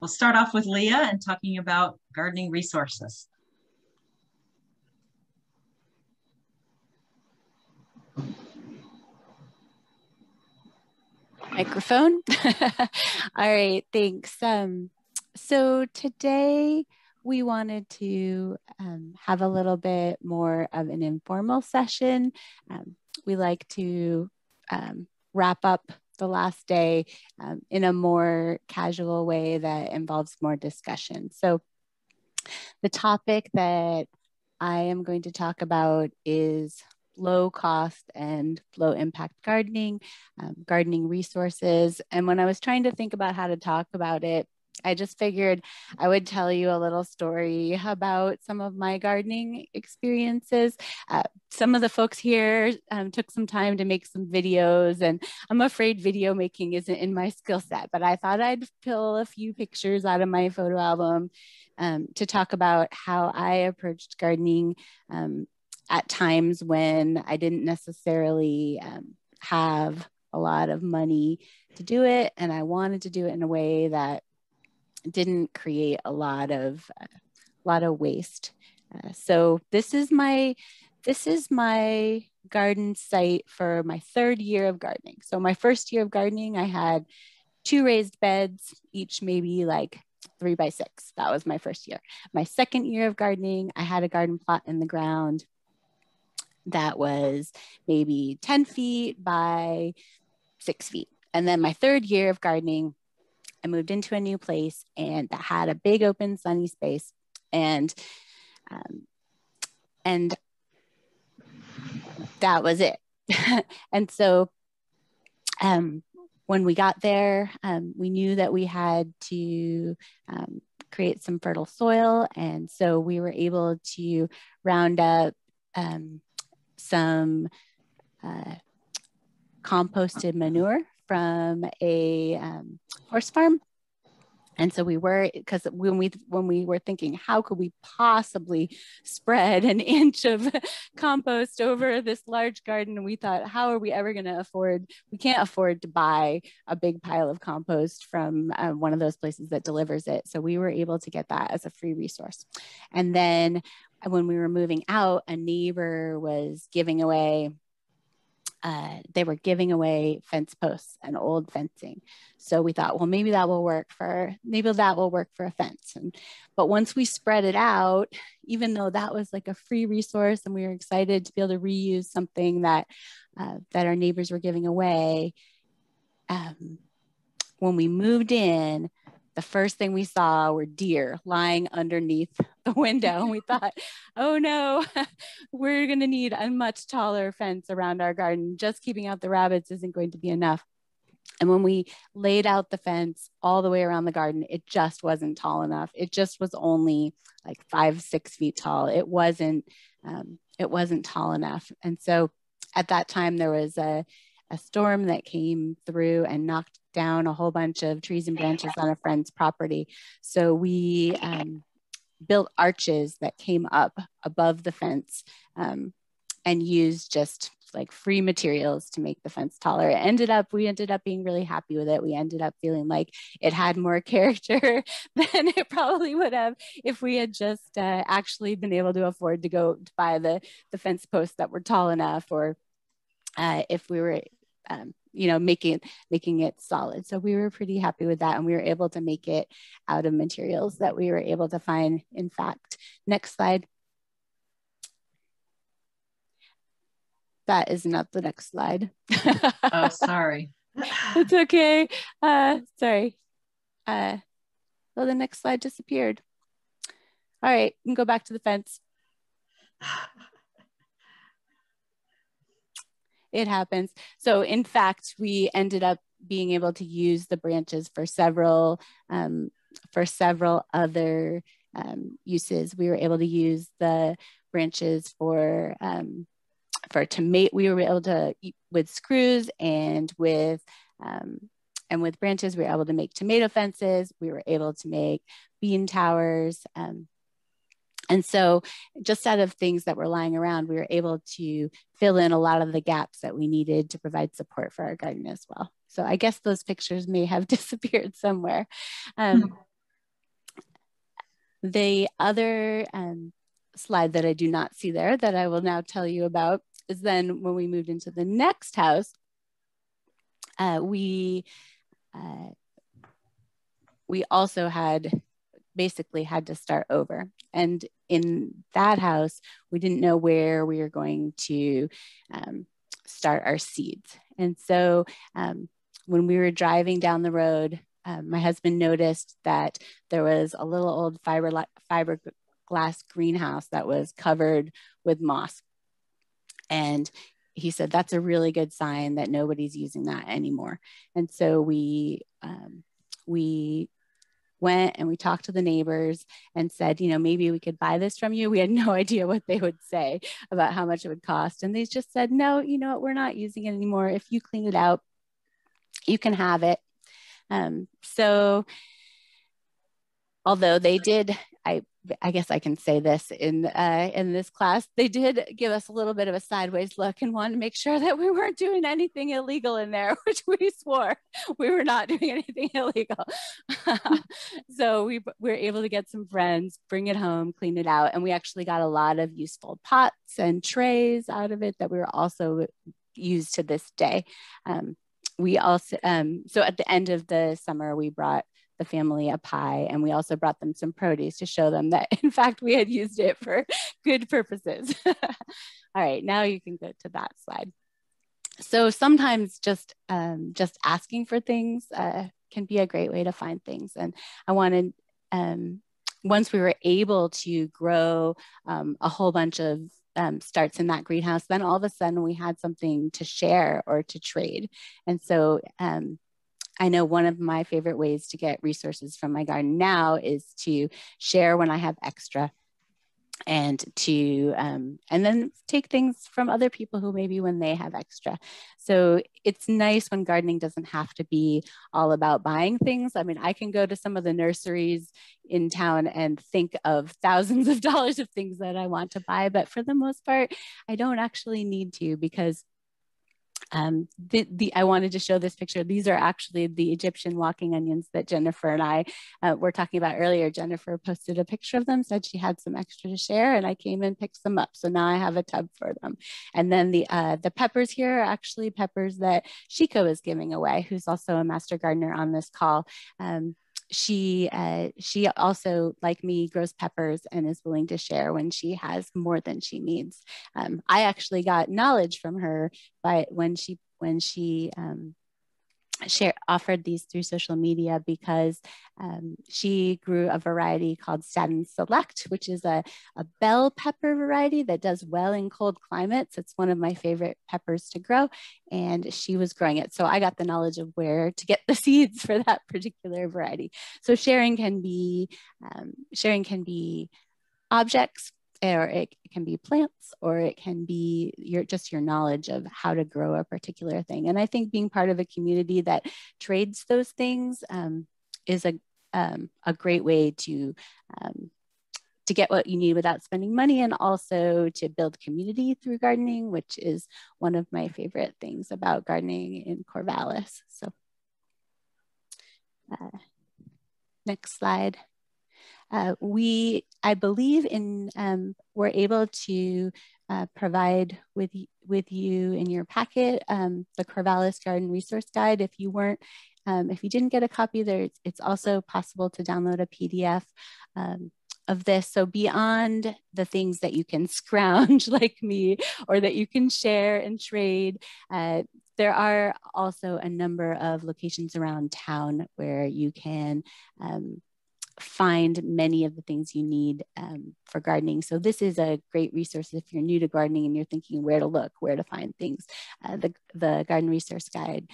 we'll start off with Leah and talking about gardening resources. Microphone. All right, thanks. Um, so today we wanted to um, have a little bit more of an informal session. Um, we like to um, wrap up the last day um, in a more casual way that involves more discussion. So the topic that I am going to talk about is low cost and low impact gardening, um, gardening resources. And when I was trying to think about how to talk about it, I just figured I would tell you a little story about some of my gardening experiences. Uh, some of the folks here um, took some time to make some videos, and I'm afraid video making isn't in my skill set, but I thought I'd pull a few pictures out of my photo album um, to talk about how I approached gardening um, at times when I didn't necessarily um, have a lot of money to do it, and I wanted to do it in a way that didn't create a lot of a uh, lot of waste. Uh, so this is my this is my garden site for my third year of gardening. So my first year of gardening, I had two raised beds, each maybe like three by six. That was my first year. My second year of gardening, I had a garden plot in the ground that was maybe 10 feet by six feet. And then my third year of gardening, I moved into a new place and that had a big open sunny space and um, and that was it. And so um, when we got there um, we knew that we had to um, create some fertile soil. And so we were able to round up um, some uh, composted manure from a um, horse farm. And so we were, because when we when we were thinking, how could we possibly spread an inch of compost over this large garden? We thought, how are we ever going to afford? We can't afford to buy a big pile of compost from uh, one of those places that delivers it. So we were able to get that as a free resource. And then when we were moving out, a neighbor was giving away uh, they were giving away fence posts and old fencing. So we thought, well, maybe that will work for maybe that will work for a fence. And but once we spread it out, even though that was like a free resource, and we were excited to be able to reuse something that uh, that our neighbors were giving away. Um, when we moved in, the first thing we saw were deer lying underneath the window. And we thought, oh no, we're going to need a much taller fence around our garden. Just keeping out the rabbits isn't going to be enough. And when we laid out the fence all the way around the garden, it just wasn't tall enough. It just was only like five, six feet tall. It wasn't, um, it wasn't tall enough. And so at that time, there was a, a storm that came through and knocked down a whole bunch of trees and branches on a friend's property. So we um, built arches that came up above the fence um, and used just like free materials to make the fence taller. It ended up, we ended up being really happy with it. We ended up feeling like it had more character than it probably would have if we had just uh, actually been able to afford to go to buy the, the fence posts that were tall enough or uh, if we were um, you know making it making it solid. So we were pretty happy with that and we were able to make it out of materials that we were able to find in fact. Next slide. That is not the next slide. Oh sorry. It's okay. Uh sorry. Uh well the next slide disappeared. All right you can go back to the fence it happens. So in fact, we ended up being able to use the branches for several um, for several other um, uses. We were able to use the branches for um, for tomato. We were able to with screws and with um, and with branches. We were able to make tomato fences. We were able to make bean towers. Um, and so, just out of things that were lying around, we were able to fill in a lot of the gaps that we needed to provide support for our garden as well. So, I guess those pictures may have disappeared somewhere. Um, The other um, slide that I do not see there that I will now tell you about is then when we moved into the next house, uh, we uh, we also had basically had to start over. And in that house, we didn't know where we were going to um, start our seeds. And so um, when we were driving down the road, um, my husband noticed that there was a little old fiber fiberglass greenhouse that was covered with moss. And he said, that's a really good sign that nobody's using that anymore. And so we, um, we went and we talked to the neighbors and said, you know, maybe we could buy this from you. We had no idea what they would say about how much it would cost. And they just said, no, you know what, we're not using it anymore. If you clean it out, you can have it. Um, so although they did, I I guess I can say this in uh, in this class. They did give us a little bit of a sideways look and wanted to make sure that we weren't doing anything illegal in there, which we swore we were not doing anything illegal. so we, we were able to get some friends, bring it home, clean it out, and we actually got a lot of useful pots and trays out of it that we were also used to this day. Um, we also um, so at the end of the summer we brought the family a pie and we also brought them some produce to show them that in fact we had used it for good purposes. All right, now you can go to that slide. So sometimes just um, just asking for things uh, can be a great way to find things. And I wanted, um, once we were able to grow um, a whole bunch of um, starts in that greenhouse, then all of a sudden we had something to share or to trade. And so um, I know one of my favorite ways to get resources from my garden now is to share when I have extra and to um, and then take things from other people who maybe when they have extra. So it's nice when gardening doesn't have to be all about buying things. I mean i can go to some of the nurseries in town and think of thousands of dollars of things that i want to buy but for the most part i don't actually need to because um, the, the, I wanted to show this picture. These are actually the Egyptian walking onions that Jennifer and I uh, were talking about earlier. Jennifer posted a picture of them, said she had some extra to share, and I came and picked them up. So now I have a tub for them. And then the uh, the peppers here are actually peppers that Shiko is giving away, who's also a master gardener on this call. Um, she uh, she also like me grows peppers and is willing to share when she has more than she needs. Um, i actually got knowledge from her by when she when she um, share offered these through social media because um, she grew a variety called Staten Select, which is a, a bell pepper variety that does well in cold climates. It's one of my favorite peppers to grow, and she was growing it. So I got the knowledge of where to get the seeds for that particular variety. So sharing can be um, sharing can be objects or it, can be plants or it can be your just your knowledge of how to grow a particular thing. And i think being part of a community that trades those things um, is a, um, a great way to um, to get what you need without spending money and also to build community through gardening which is one of my favorite things about gardening in corvallis. So uh, next slide uh, we, I believe in, um, we're able to uh, provide with, with you in your packet um, the Corvallis Garden Resource Guide. If you weren't, um, if you didn't get a copy there, it's also possible to download a PDF um, of this. So beyond the things that you can scrounge like me or that you can share and trade, uh, there are also a number of locations around town where you can um, find many of the things you need um, for gardening. So this is a great resource if you're new to gardening and you're thinking where to look, where to find things. Uh, the, the Garden Resource Guide